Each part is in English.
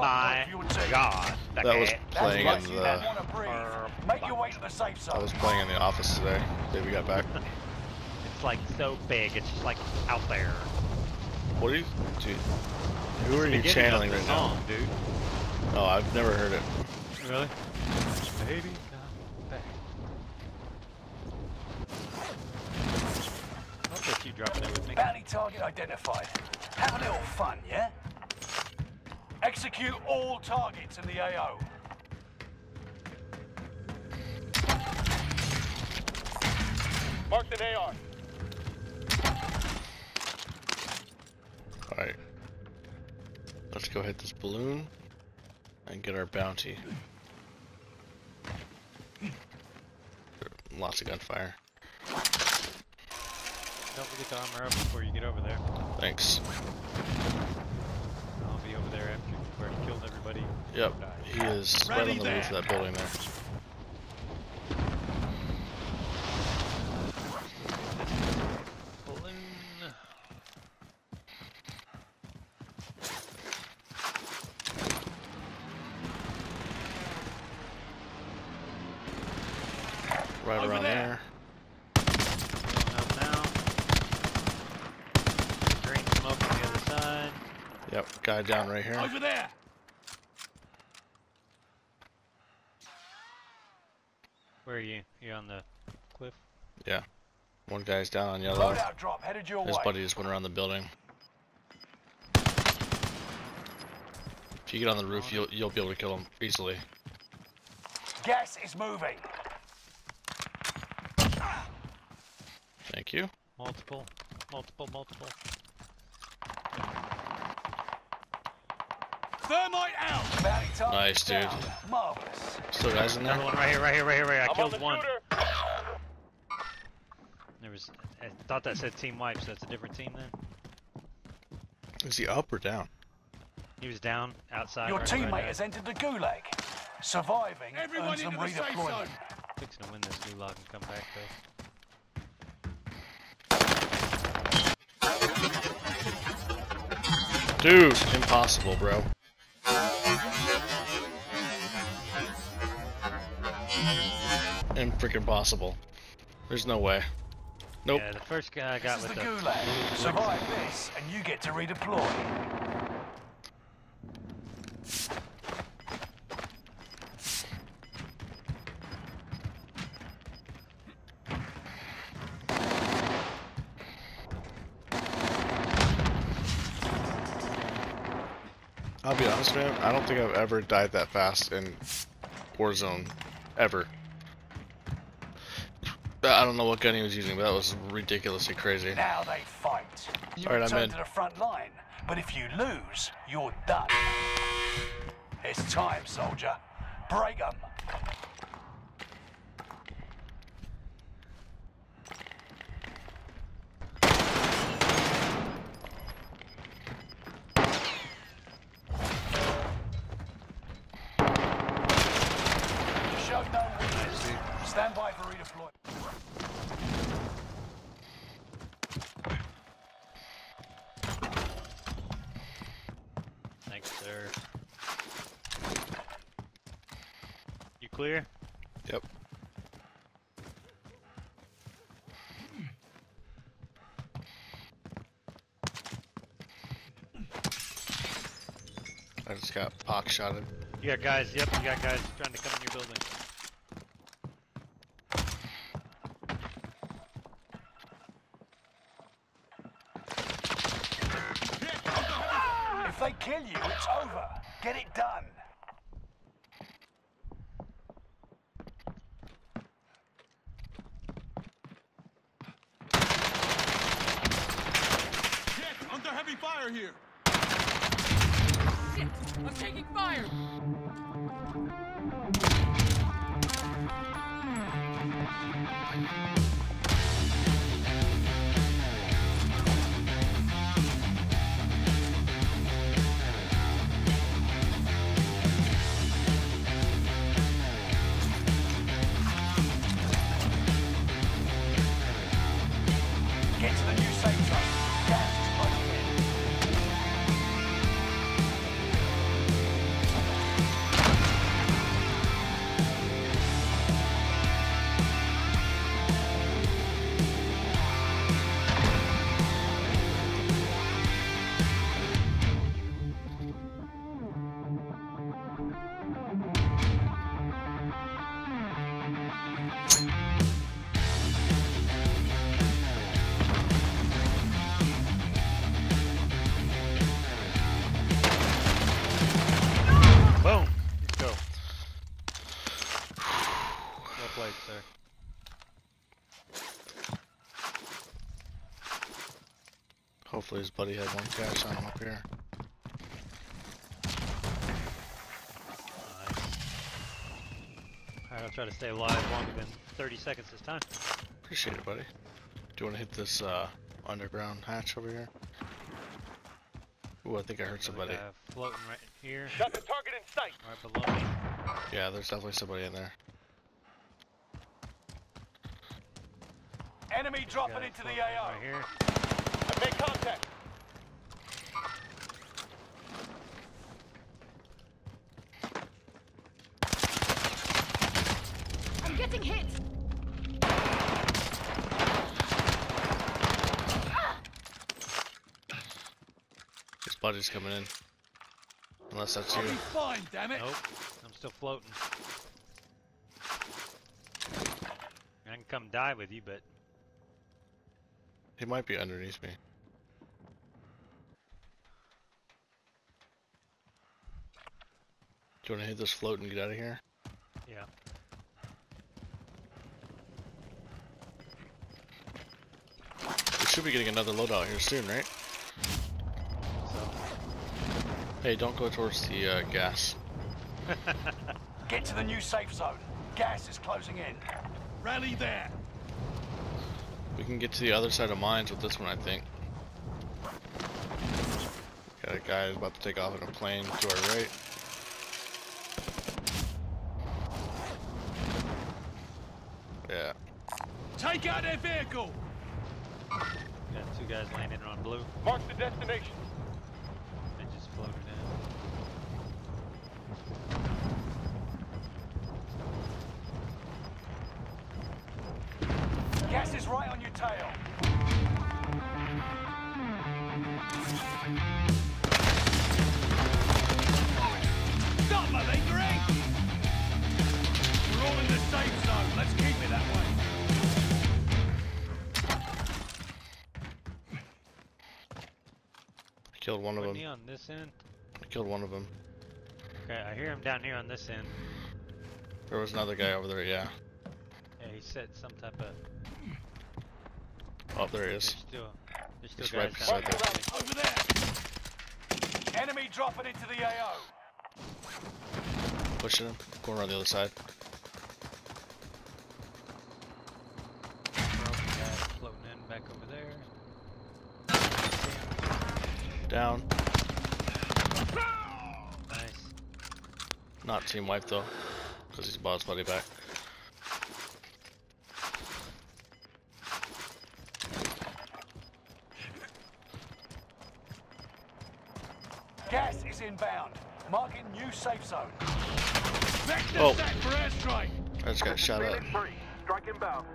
My zone for god. That was playing in the. don't wanna breathe. Make your way to the safe zone. I was playing in the office today. Baby got back. It's like so big. It's just like out there. What are you, dude? Who are you channeling right song, now? dude. Oh, I've never heard it. Really? Baby, come back. I'll you drop it with me. Bounty target identified. Have a little fun, yeah? Execute all targets in the AO. Marked an AR. Alright. Let's go hit this balloon and get our bounty. Lots of gunfire. Don't forget to armor up before you get over there. Thanks. I'll be over there after you've already killed everybody. Yep, he is right on the roof of that building there. Right Over around there. there. Now. Green smoke on the other side. Yep, guy down right here. Over there. Where are you? You on the cliff? Yeah. One guy's down on yellow. Loadout drop headed your His way. buddy just went around the building. If you get on the roof, you'll you'll be able to kill him easily. Gas is moving. Thank you. Multiple, multiple, multiple. Thermite out. Bounty target Nice, dude. Marvelous. Still guys in there? Another one right here, right here, right here, right here. I I'm on killed the one. shooter. There was. I thought that said team wipe, so that's a different team then. Is he up or down? He was down outside. Your right, teammate right, has entered the gulag. Surviving Everyone earns them into the safe redeployment. zone. Fixing to win this gulag and come back though. Dude, impossible, bro. Freaking possible. There's no way. Nope. Yeah, the first guy I got This with the the. gulag. Survive this, and you get to redeploy. I'll be honest, man. I don't think I've ever died that fast in Warzone, ever. I don't know what gun he was using, but that was ridiculously crazy. Now they fight. You All right, I'm return in. to the front line, but if you lose, you're done. It's time, soldier. Break 'em. You showed no weakness. Stand by for redeployment. Thanks, sir. You clear? Yep. I just got pock shotted. You got guys. Yep, you got guys trying to come in your building. If they kill you, it's over. Get it done. Hit under heavy fire. fire here! Shit! I'm taking fire! Buddy had one cash on him up here. Nice. Alright, I'll try to stay alive longer than 30 seconds this time. Appreciate it, buddy. Do you want to hit this uh, underground hatch over here? Ooh, I think I heard Another somebody. guy floating right here, Got the target in sight. right below me. Yeah, there's definitely somebody in there. Enemy dropping into the floating AO. Right here. I made contact. Getting hit! His buddy's coming in. Unless that's I'll you. be fine, damn it! Nope, I'm still floating. I can come die with you, but He might be underneath me. Do you want to hit this float and get out of here? yeah. Should be getting another loadout here soon, right? So, Hey, don't go towards the uh, gas. Get to the new safe zone. Gas is closing in. Rally there! We can get to the other side of mines with this one, I think. Got a guy who's about to take off in a plane to our right. Yeah. Take out their vehicle! Two guys landing on blue. Mark the destination. They just floated in. Gas is right on your tail. Killed one of Wasn't them. he on this end? I killed one of them. Okay, I hear him down here on this end. There was another guy over there, yeah. Yeah, he set some type of. Oh, there he There's is. still, there's still He's right beside there. Over there! Enemy dropping into the AO. Pushing him. Going around the other side. Down. Nice. Not team wipe though. Because he's bought his buddy back. Gas is inbound. Marking new safe zone. Vector Oh. set for airstrike! I just got shot up. free. Strike inbound.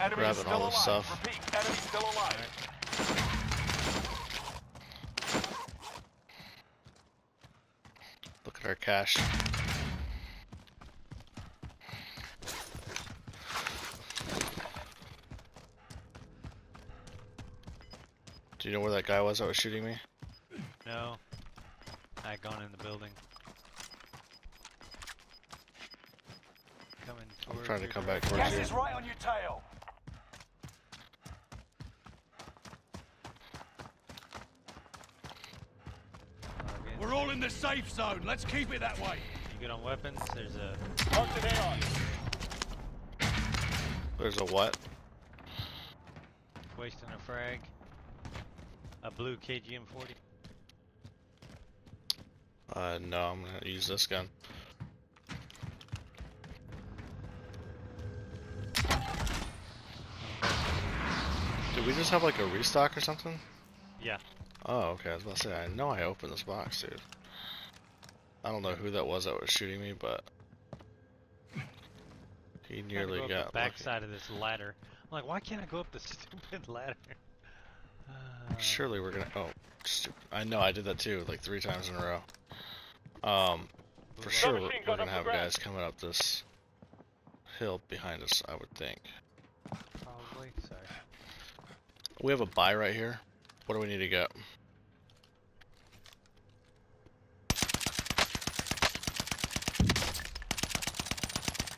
Enemy Grabbing still all alive. this stuff. Repeat, enemy still alive. Look at our cash. Do you know where that guy was that was shooting me? No. I had gone in the building. I'm trying to come back direction. towards Gas you. is right on your tail. We're all in the safe zone. Let's keep it that way. You good on weapons? There's a There's a what? wasting a frag. A blue KGM 40. Uh, no, I'm gonna use this gun. Did we just have like a restock or something? Yeah. Oh, okay. I was about to say, I know I opened this box, dude. I don't know who that was that was shooting me, but he nearly go got the back lucky. side of this ladder. I'm like, why can't I go up the stupid ladder? Uh, Surely we're gonna. Oh, stupid. I know I did that too, like three times in a row. Um, for sure we're, we're gonna have guys coming up this hill behind us. I would think. Probably. Sorry. We have a buy right here. What do we need to get?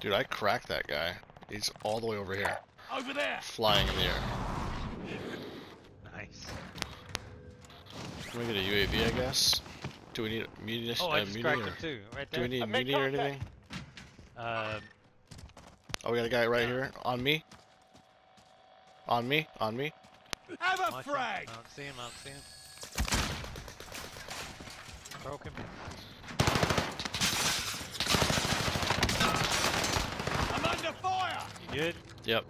Dude, I cracked that guy. He's all the way over here, Over there. flying in the air. Nice. Can we get a UAV, I guess? Do we need a munition? Oh, I uh, just muni cracked or- him too. Right Do there. we need a muni or anything? Uh, Oh, we got a guy right here. On me. On me. On me. Have a watch him. frag. I don't see him. I don't see him. Broke him. I'm under fire. You good? Yep.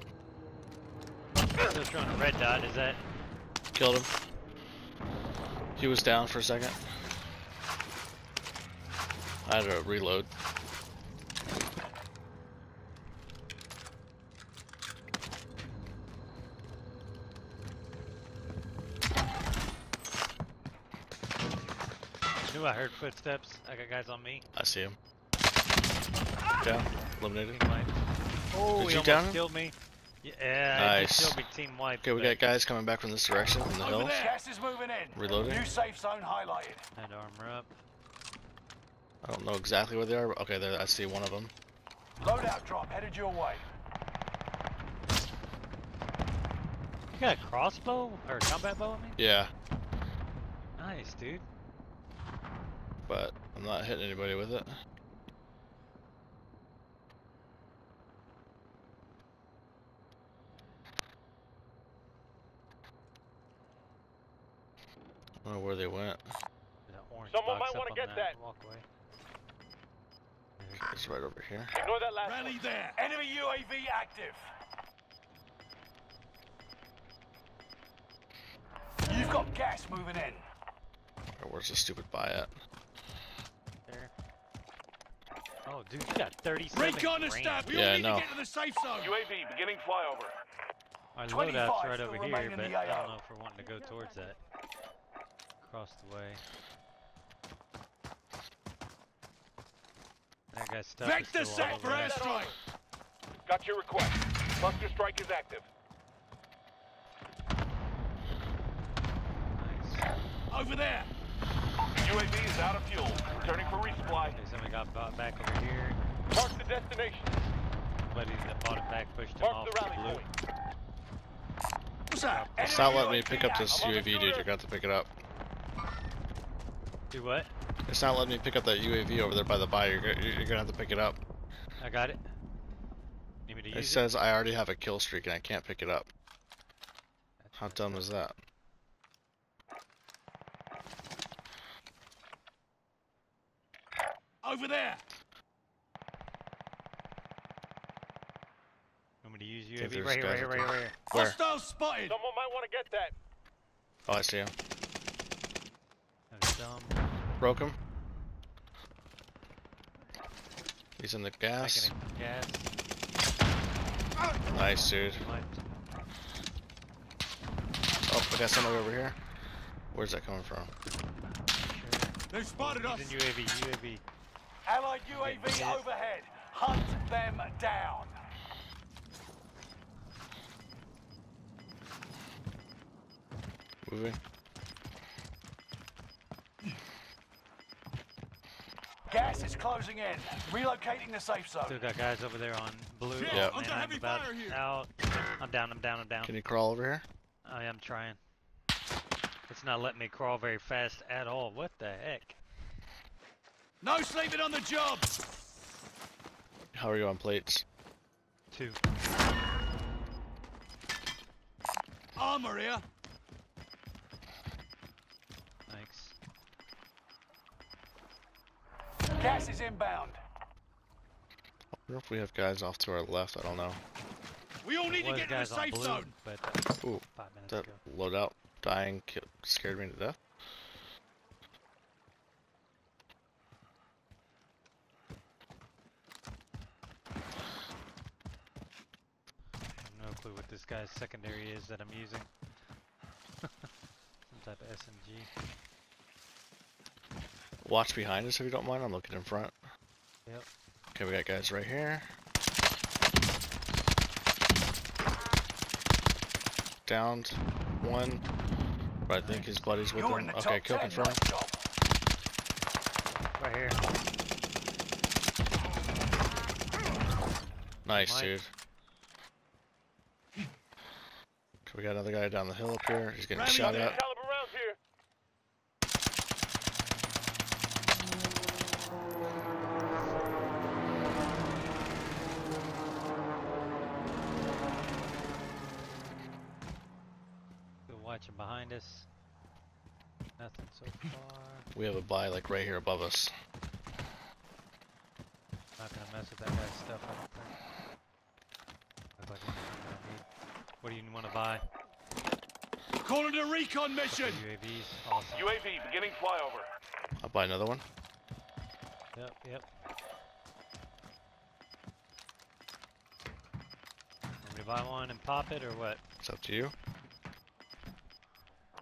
Still showing a red dot. Is that? Killed him. He was down for a second. I had to reload. Knew I heard footsteps. I got guys on me. I see him. Ah! Down. Eliminated. Oh, Did he you almost down him? killed me. Yeah, Nice. just killed me. Team wipe. Okay, we got guys coming back from this direction, from the Over hill. there. Gas is moving in. Reloading. New safe zone highlighted. Had to armor up. I don't know exactly where they are, but okay, there, I see one of them. Loadout drop headed your way. You got a crossbow or a combat bow? I mean. Yeah, Nice, dude. But I'm not hitting anybody with it. I don't know where they went. There's an orange Someone might wanna get that. Walkway. It's right over here. Ignore that last Rally there. Enemy UAV active. You've got gas moving in. Where's the stupid buy at? There. Oh, dude, you got 37 Recon grand. established. We Yeah, all need know. to get to the safe zone. UAV beginning flyover. Our 25 loadout's right over here, but I don't know if we're wanting to go towards that. Across the way. That guy's stuff is Vector still set for over airstrike. Got your request. Cluster strike is active. Nice. Over there. UAV is out of fuel. Returning for resupply. Okay, somebody got bought back over here. Mark the destination. Somebody that bought it back pushed him Mark off the the rally blue. point. What's that? It's not letting me pick up this UAV, dude. You're gonna have to pick it up. Do what? It's not letting me pick up that UAV over there by the buy. You're, you're you're gonna have to pick it up. I got it. Need me to It use says I already have a kill streak and I can't pick it up. it? How dumb is that? Over there. Want me to use think UAV? Right here, right here, right here, right here. Where? Hostile spotted. Someone might want to get that. Oh, I see him. That's dumb. Broke him. He's in the gas. Gas. Nice, dude. Oh, I got somebody over here. Where's that coming from? Sure. They've spotted us. UAV, UAV. Allied UAV overhead. Hunt them down. Moving. Gas Gas is closing in. Relocating the safe zone. Still got guys over there on blue. Yeah, Oh, man, I'm heavy about fire here. out. I'm down, I'm down, I'm down. Can you crawl over here? Oh, I am trying. It's not letting me crawl very fast at all. What the heck? No sleeping on the job. How are you on plates? Two. Armor here. Thanks. Gas is inbound. I wonder if we have guys off to our left. I don't know. We all need to get to the safe blue, zone. but uh, Ooh, five minutes that ago. loadout dying ki- scared me to death. I have no clue what this guy's secondary is that I'm using. Some type of SMG. Watch behind us if you don't mind. I'm looking in front. Yep. Okay, we got guys right here. Downed one. But I think his buddy's with You're him. Okay, top kill 10. confirmed. Nice. Right here. Nice, Mike. dude. Okay, we got another guy down the hill up here. He's getting Rally shot there. at. Caliber rounds here. Still watching behind us. Nothing so far. We have a buy like right here above us. Not gonna mess with that guy's stuff. I don't think. Look like anything I need. What do you want to buy? Calling a recon mission. UAVs. Awesome. UAV beginning flyover. I'll buy another one. Yep, yep. Want me to buy one and pop it or what? It's up to you.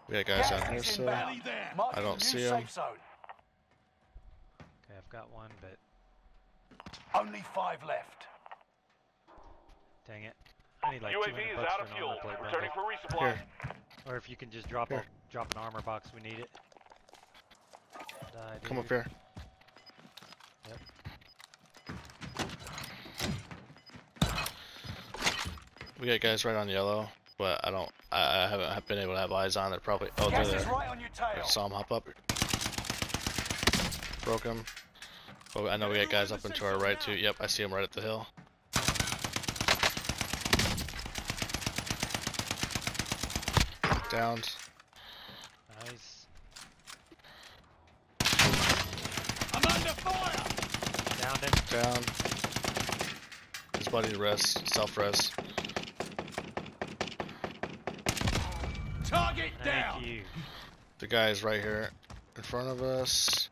We got guys Gas down here, is so inbound. Rally there. Marking I don't new see 'em. safe zone. Okay, I've got one, but Only five left. dang it. I need like UAV is out of fuel. armor plate Returning for resupply. Here. Or if you can just drop Here. a drop an armor box, we need it. Die, come up dude. here. We got guys right on yellow, but I don't. I, I haven't been able to have eyes on. They're probably. Oh, they're Gas there. right on your I saw him hop up. Broke him. Oh, I know we got guys up into our right too. Yep, I see him right at the hill. Downed. Nice. I'm under fire. Downed him. Down. His buddy rest, self rest. Target Thank down. you. The guy is right here in front of us.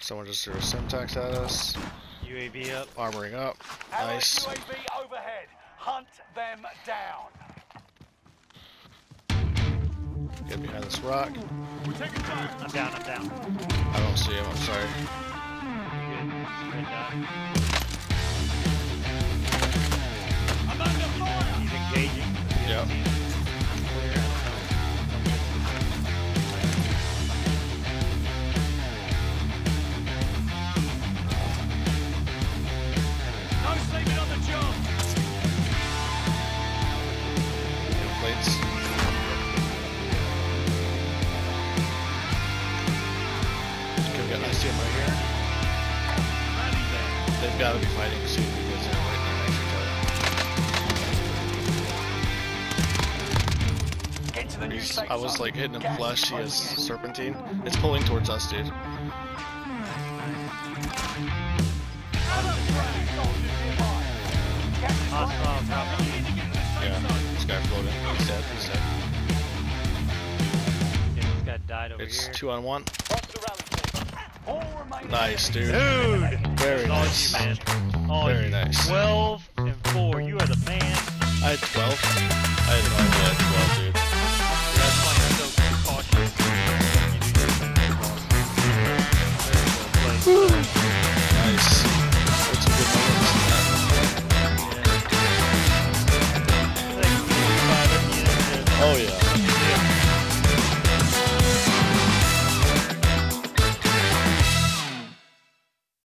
Someone just threw a Semtex at us. UAV up. Armoring up. Nice. UAV overhead. Hunt them down. Get behind this rock. We're taking fire. I'm down, I'm down. I don't see him, I'm sorry. Good? I'm under fire. He's engaging. Yep. I was like hitting him Gas flush. is He has serpentine. It's pulling towards us, dude. Gas is right on Hostile your tail. dropping in. Yeah, this guy floating. He's dead. He's dead. Yeah, this guy died over It's here. two on one. Bust the rally point. All remaining Nice, dude. Dude! Very nice. you, Very nice. 12 and 4. You are the man. I had 12. I had no idea I had 12, dude.